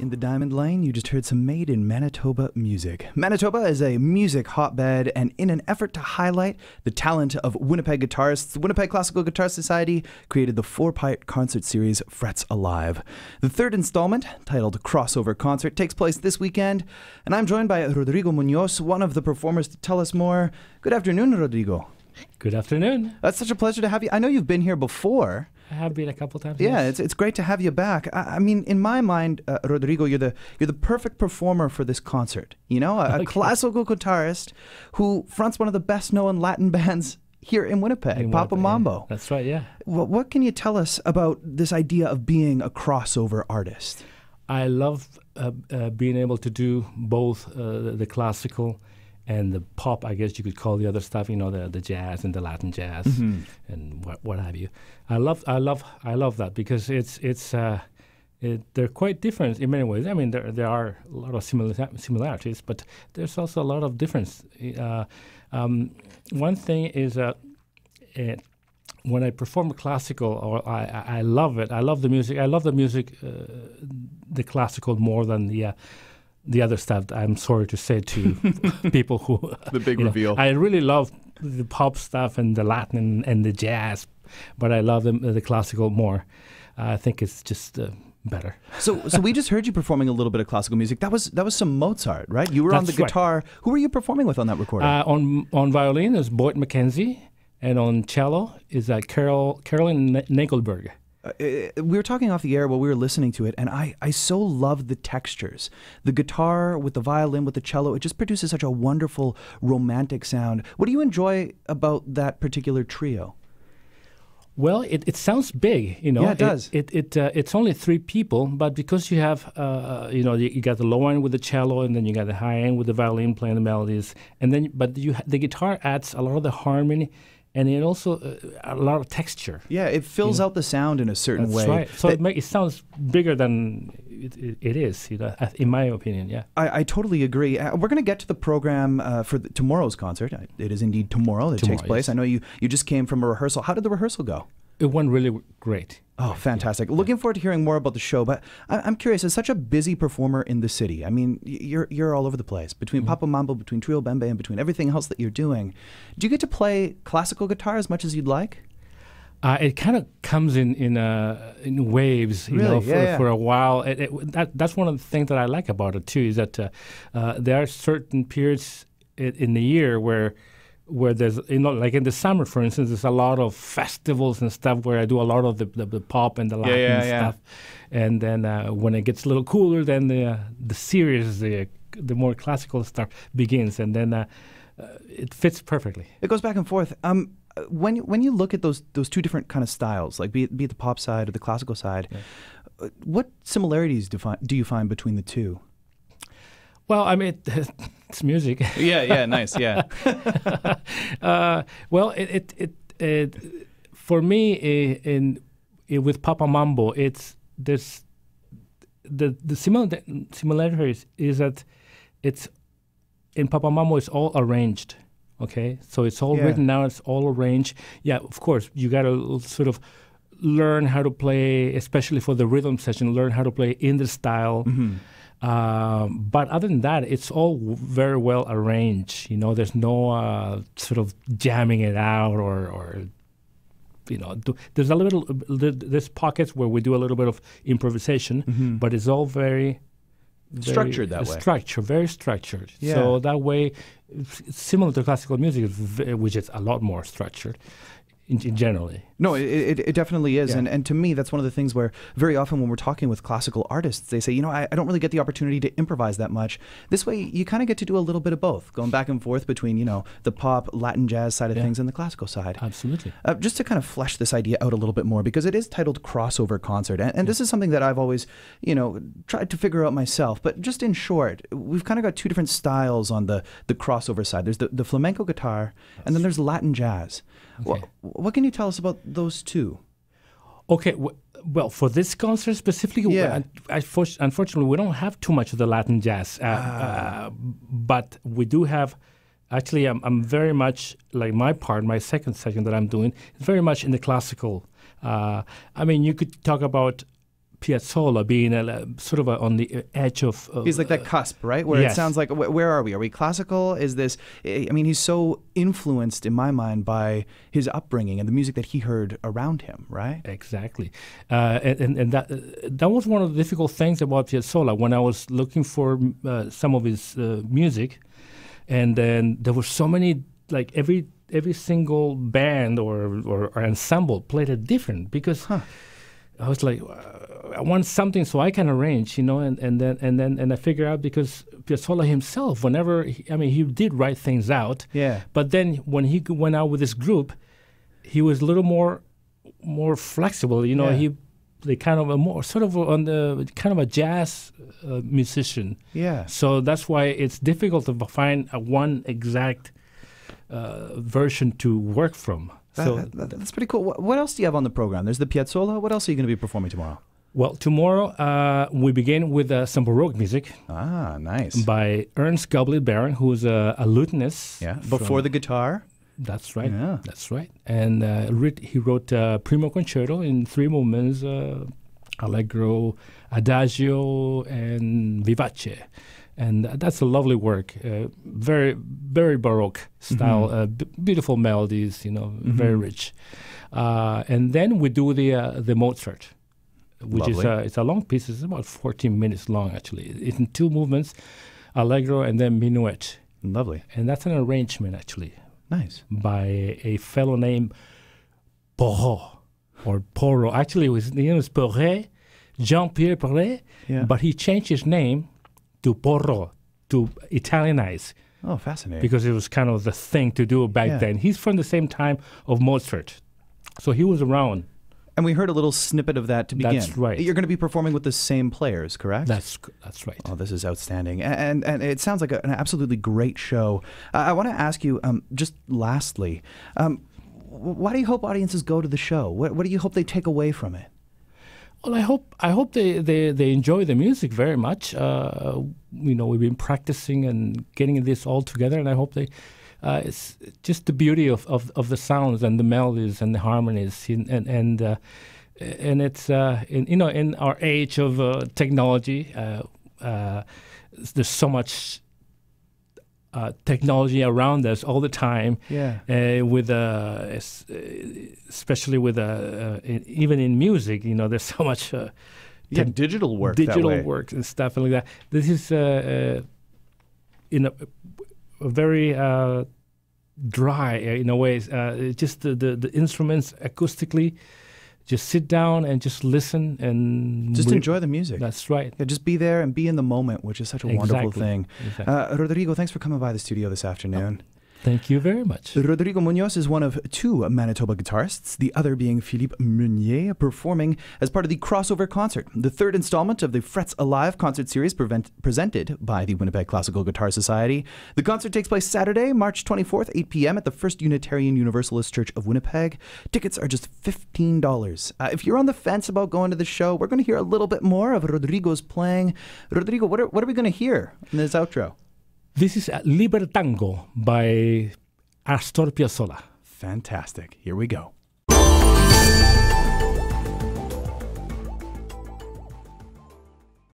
In the Diamond Lane, you just heard some made in Manitoba music. Manitoba is a music hotbed, and in an effort to highlight the talent of Winnipeg guitarists, the Winnipeg Classical Guitar Society created the four part concert series Frets Alive. The third installment, titled Crossover Concert, takes place this weekend, and I'm joined by Rodrigo Munoz, one of the performers, to tell us more. Good afternoon, Rodrigo. Good afternoon. That's such a pleasure to have you. I know you've been here before. I have been a couple times. Yeah, yes. it's, it's great to have you back. I, I mean, in my mind, uh, Rodrigo, you're the you're the perfect performer for this concert. You know, a, a classical guitarist who fronts one of the best known Latin bands here in Winnipeg, In Papa Winnipeg, yeah. Mambo. That's right. Yeah. What, what can you tell us about this idea of being a crossover artist? I love uh, uh, being able to do both uh, the classical and the pop. I guess you could call the other stuff. You know, the the jazz and the Latin jazz and what what have you. I love I love I love that because it's it's. Uh, it, they're quite different in many ways. I mean, there there are a lot of similar, similarities, but there's also a lot of difference. Uh, um, one thing is that uh, when I perform classical, or I, I I love it. I love the music. I love the music, uh, the classical more than the uh, the other stuff. I'm sorry to say to people who The big you know, reveal. I really love the pop stuff and the Latin and the jazz, but I love the, the classical more. I think it's just uh, better. So, so we just heard you performing a little bit of classical music. That was that was some Mozart, right? You were on the That's right. guitar. Who were you performing with on that recording? Uh, on on violin is Boyd McKenzie, and on cello is uh, Carol Carolyn N- Nagelberg. Uh, we were talking off the air while we were listening to it, and I, I so love the textures. The guitar with the violin, with the cello, it just produces such a wonderful romantic sound. What do you enjoy about that particular trio? Well, it, it sounds big, you know. Yeah, it does. It it, uh, it's only three people, but because you have, uh, you know, you, you got the low end with the cello, and then you got the high end with the violin playing the melodies, and then but you ha- the guitar adds a lot of the harmony, and it also uh, a lot of texture. Yeah, it fills out the sound in a certain That's way. right. So it, make, it sounds bigger than it, it, it is, you know, in my opinion. Yeah. I, I totally agree. Uh, we're going to get to the program uh, for the, tomorrow's concert. It is indeed tomorrow that it takes place. yes. I know you, you just came from a rehearsal. How did the rehearsal go? It went really great. Oh, fantastic. Looking forward to hearing more about the show. But I, I'm curious, as such a busy performer in the city, I mean, you're, you're all over the place between Papa Mambo, between Trio Bembe, and between everything else that you're doing. Do you get to play classical guitar as much as you'd like? Uh, it kind of comes in in uh, in waves, you know, for, Yeah, yeah. for a while. It, it, that that's one of the things that I like about it too. Is that uh, uh, there are certain periods in the year where where there's you know like in the summer, for instance, there's a lot of festivals and stuff where I do a lot of the the, the pop and the Latin yeah, yeah. stuff. And then uh, when it gets a little cooler, then the uh, the serious the the more classical stuff begins, and then uh, uh, it fits perfectly. It goes back and forth. Um, when you- when you look at those those two different kind of styles, like be it, be it the pop side or the classical side, uh, what similarities do, fi- do you find between the two? Well, I mean, it's music. Yeah, yeah, nice, yeah. uh, well, it, it, it, it for me i- in, with Papa Mambo, it's there's the the similar similarities is that it's in Papa Mambo it's all arranged. Okay, so it's all Yeah. written now. It's all arranged. Yeah, of course, you got to sort of learn how to play, especially for the rhythm session. Learn how to play in the style. Um, but other than that, it's all very well arranged. You know, there's no uh, sort of jamming it out or, or you know, do, there's a little there's pockets where we do a little bit of improvisation, but it's all very, very Structured that way. Structured, very structured. Yeah. So that way, similar to classical music, which is a lot more structured, in, in generally. No, it, it, it definitely is. Yeah. And, and to me, that's one of the things where very often when we're talking with classical artists, they say, you know, I, I don't really get the opportunity to improvise that much. This way, you kind of get to do a little bit of both, going back and forth between, you know, the pop, Latin jazz side of Yeah. things and the classical side. Absolutely. Uh, just to kind of flesh this idea out a little bit more, because it is titled Crossover Concert. And, and this is something that I've always, you know, tried to figure out myself. But just in short, we've kind of got two different styles on the, the crossover side. There's the, the flamenco guitar, and then there's Latin jazz. Okay. What can you tell us about those two? Okay, well, for this concert specifically, Yeah. unfortunately, we don't have too much of the Latin jazz, uh, uh, but we do have. Actually, I'm, I'm very much like my part, my second section that I'm doing is very much in the classical. Uh, I mean, you could talk about Piazzolla being a, sort of a, on the edge of. of He's like that cusp, right? Where yes. it sounds like, where are we? Are we classical? Is this, I mean, he's so influenced in my mind by his upbringing and the music that he heard around him, right? Exactly, uh, and, and that uh, that was one of the difficult things about Piazzolla when I was looking for uh, some of his uh, music, and then there were so many like every every single band or or, or ensemble played it different because I was like. Uh, I want something so I can arrange, you know, and, and then and then and I figure out because Piazzolla himself, whenever he, I mean, he did write things out, Yeah. but then when he went out with his group, he was a little more more flexible. You know, Yeah. he they kind of a more sort of on the kind of a jazz uh, musician. Yeah. So that's why it's difficult to find a one exact uh, version to work from. That- so that- that's pretty cool. What, what else do you have on the program? There's the Piazzolla. What else are you going to be performing tomorrow? Well, tomorrow uh, we begin with uh, some baroque music Ah, nice. by Ernst Gottlieb Baron, who's a, a lutenist. Yeah. Before the guitar. That's right. Yeah. That's right. And uh, writ- he wrote uh, Primo Concerto in three movements: uh, Allegro, Adagio, and Vivace. And that's a lovely work. Uh, very, very baroque style. Mm-hmm. Uh, b- beautiful melodies. You know, very rich. Uh, and then we do the uh, the Mozart, which is Lovely. uh, it's a long piece. It's about 14 minutes long actually. It's in two movements, Allegro and then Minuet. Lovely. And that's an arrangement actually Nice. by a fellow named Porro or Porro. Actually, his name is Porret, Jean Pierre Porret, Yeah. but he changed his name to Porro to Italianize Oh, fascinating. because it was kind of the thing to do back Yeah. then. He's from the same time of Mozart, so he was around. And we heard a little snippet of that to begin. That's right. You're going to be performing with the same players, correct? That's that's right. Oh, this is outstanding, A- and and it sounds like a, an absolutely great show. Uh, I want to ask you, um, just lastly, um, why do you hope audiences go to the show? What, what do you hope they take away from it? Well, I hope I hope they, they, they enjoy the music very much. Uh, you know, we've been practicing and getting this all together, and I hope they. Uh, it's just the beauty of, of, of the sounds and the melodies and the harmonies, and and and, uh, and it's uh, in you know in our age of uh, technology, uh, uh, there's so much uh, technology around us all the time Yeah. uh, with especially with uh, uh, in, even in music you know there's so much uh, Yeah, digital work. digital work and stuff like that this is in a very uh, dry uh, in a way uh, just the, the, the instruments acoustically just sit down and just listen and Just enjoy the music. that's right Yeah, just be there and be in the moment, which is such a wonderful thing. Exactly. Uh, Rodrigo, thanks for coming by the studio this afternoon. Thank you very much Rodrigo Munoz is one of two Manitoba guitarists, the other being Philippe Meunier, performing as part of the crossover concert, the third installment of the Frets Alive concert series prevent- presented by the Winnipeg Classical Guitar Society. The concert takes place Saturday, March 24th, 8 p.m. at the First Unitarian Universalist Church of Winnipeg. Tickets are just $15. Uh, if you're on the fence about going to the show, we're going to hear a little bit more of Rodrigo's playing. Rodrigo, what are, what are we going to hear in this outro? This is Libertango by Astor Piazzolla Fantastic. Here we go.